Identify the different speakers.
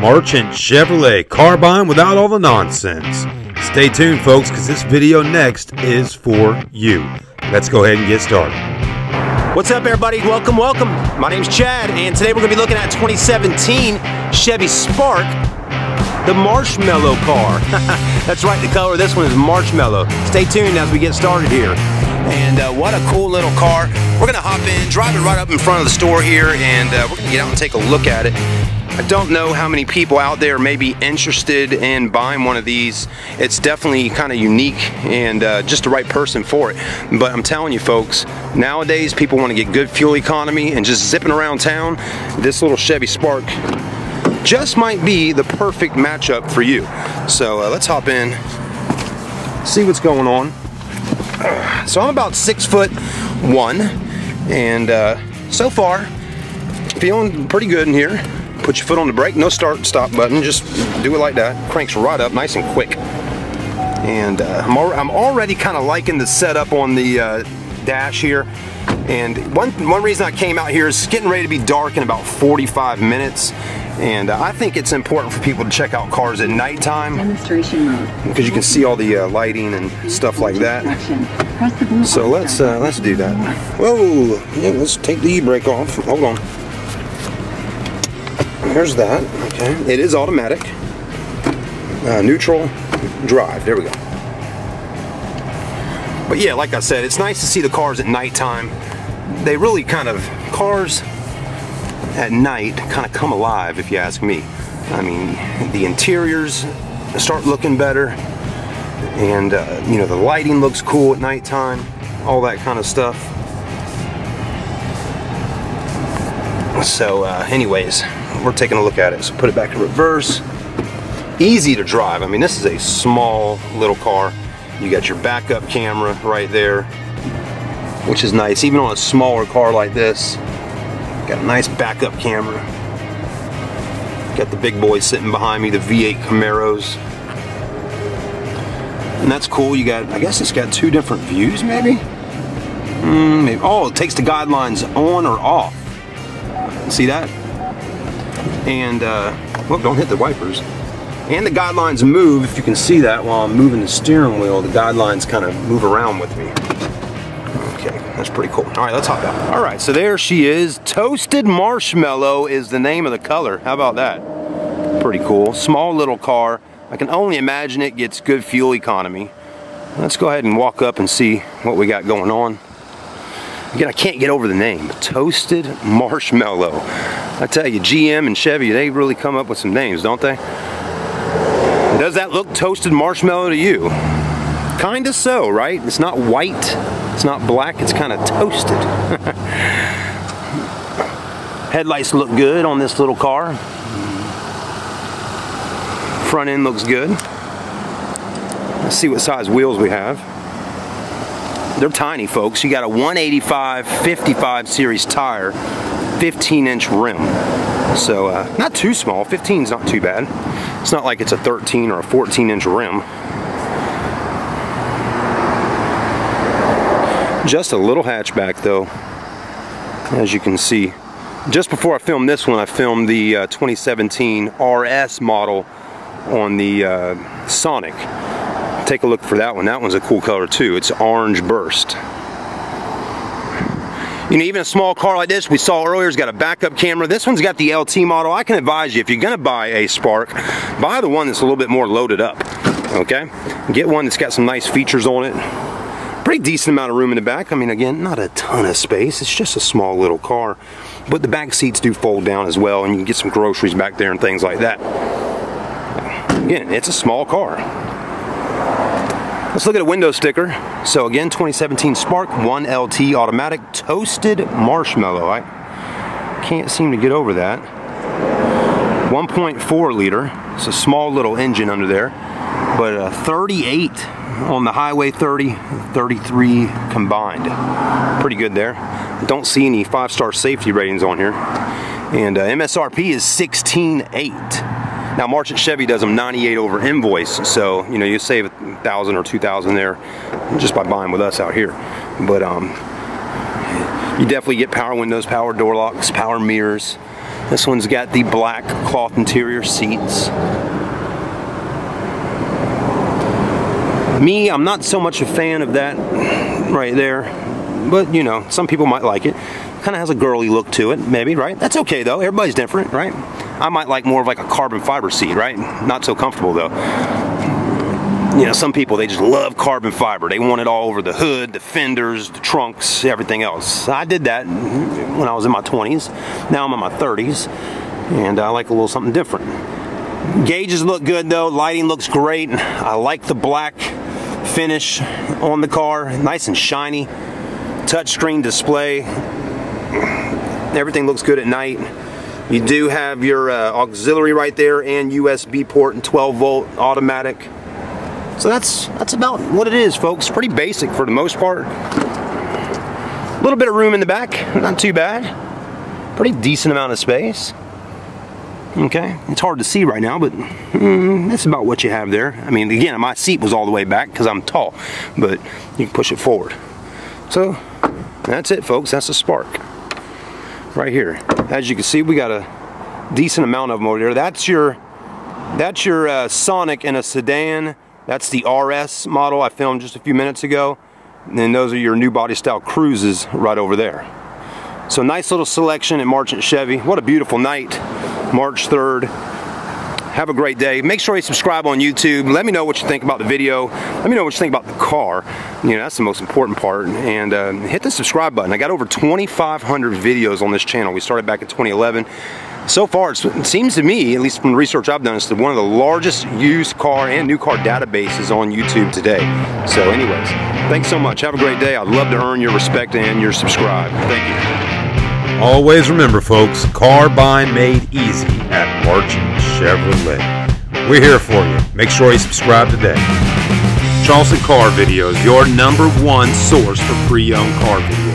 Speaker 1: Marchant Chevrolet Carbine without all the nonsense. Stay tuned, folks, because this video next is for you. Let's go ahead and get started.
Speaker 2: What's up, everybody? Welcome, welcome. My name's Chad, and today we're going to be looking at 2017 Chevy Spark, the Marshmallow car. That's right, the color of this one is Marshmallow. Stay tuned as we get started here. And uh, what a cool little car. We're going to hop in, drive it right up in front of the store here, and uh, we're going to get out and take a look at it. I don't know how many people out there may be interested in buying one of these. It's definitely kind of unique and uh, just the right person for it. But I'm telling you folks, nowadays people want to get good fuel economy and just zipping around town. This little Chevy Spark just might be the perfect matchup for you. So uh, let's hop in, see what's going on. So I'm about six foot one and uh, so far feeling pretty good in here put your foot on the brake, no start stop button, just do it like that. Cranks right up nice and quick. And uh, I'm, al I'm, already kind of liking the setup on the uh, dash here. And one, one reason I came out here is getting ready to be dark in about 45 minutes. And uh, I think it's important for people to check out cars at nighttime. Demonstration mode. Because you can see all the uh, lighting and stuff like that. So let's uh, let's do that. Whoa, yeah, let's take the e-brake off. Hold on. There's that. Okay. It is automatic. Uh, neutral drive. There we go. But yeah, like I said, it's nice to see the cars at nighttime. They really kind of, cars at night kind of come alive, if you ask me. I mean, the interiors start looking better. And, uh, you know, the lighting looks cool at nighttime. All that kind of stuff. So, uh, anyways, we're taking a look at it. So put it back in reverse. Easy to drive. I mean, this is a small little car. You got your backup camera right there, which is nice. Even on a smaller car like this, got a nice backup camera. Got the big boys sitting behind me, the V8 Camaros. And that's cool. You got, I guess it's got two different views maybe? Mm, maybe. Oh, it takes the guidelines on or off. See that? And uh, well, don't hit the wipers. And the guidelines move, if you can see that while I'm moving the steering wheel, the guidelines kind of move around with me. Okay, that's pretty cool. All right, let's hop out. All right, so there she is. Toasted Marshmallow is the name of the color. How about that? Pretty cool. Small little car. I can only imagine it gets good fuel economy. Let's go ahead and walk up and see what we got going on. Again, I can't get over the name. Toasted Marshmallow. I tell you, GM and Chevy, they really come up with some names, don't they? Does that look toasted marshmallow to you? Kinda so, right? It's not white, it's not black, it's kind of toasted. Headlights look good on this little car. Front end looks good. Let's see what size wheels we have. They're tiny, folks. You got a 185 55 series tire, 15 inch rim. So uh, not too small, 15 is not too bad. It's not like it's a 13 or a 14 inch rim. Just a little hatchback though, as you can see. Just before I filmed this one, I filmed the uh, 2017 RS model on the uh, Sonic take a look for that one. That one's a cool color too. It's orange burst. You know, even a small car like this we saw earlier has got a backup camera. This one's got the LT model. I can advise you, if you're gonna buy a Spark, buy the one that's a little bit more loaded up, okay? Get one that's got some nice features on it. Pretty decent amount of room in the back. I mean, again, not a ton of space. It's just a small little car. But the back seats do fold down as well, and you can get some groceries back there and things like that. Again, it's a small car. Let's look at a window sticker. So again, 2017 Spark 1LT automatic toasted marshmallow. I can't seem to get over that. 1.4 liter. It's a small little engine under there. But a 38 on the Highway 30, 33 combined. Pretty good there. Don't see any five-star safety ratings on here. And uh, MSRP is 16.8. Now Marchant Chevy does them 98 over invoice, so you know you save a thousand or two thousand there just by buying with us out here. But um, you definitely get power windows, power door locks, power mirrors. This one's got the black cloth interior seats. Me, I'm not so much a fan of that right there, but you know, some people might like it. Kind of has a girly look to it, maybe, right? That's okay though. Everybody's different, right? I might like more of like a carbon fiber seat, right? Not so comfortable though. You know, some people, they just love carbon fiber. They want it all over the hood, the fenders, the trunks, everything else. I did that when I was in my 20s. Now I'm in my 30s, and I like a little something different. Gauges look good though, lighting looks great. I like the black finish on the car, nice and shiny. Touchscreen display, everything looks good at night. You do have your uh, auxiliary right there and USB port and 12 volt automatic. So that's that's about what it is, folks. Pretty basic for the most part. A little bit of room in the back, not too bad. Pretty decent amount of space. Okay, it's hard to see right now, but mm, that's about what you have there. I mean, again, my seat was all the way back because I'm tall, but you can push it forward. So that's it, folks. That's the Spark right here. As you can see, we got a decent amount of them over there. That's your that's your uh, Sonic in a sedan. That's the RS model I filmed just a few minutes ago. And then those are your new body style Cruzes right over there. So nice little selection at Marchant Chevy. What a beautiful night, March 3rd. Have a great day. Make sure you subscribe on YouTube. Let me know what you think about the video. Let me know what you think about the car. You know, that's the most important part. And uh, hit the subscribe button. I got over 2,500 videos on this channel. We started back in 2011. So far, it seems to me, at least from the research I've done, it's the one of the largest used car and new car databases on YouTube today. So anyways, thanks so much. Have a great day. I'd love to earn your respect and your subscribe. Thank you.
Speaker 1: Always remember, folks, car buying made easy at Marchant Chevrolet. We're here for you. Make sure you subscribe today. Charleston Car Videos, your number one source for pre-owned car videos.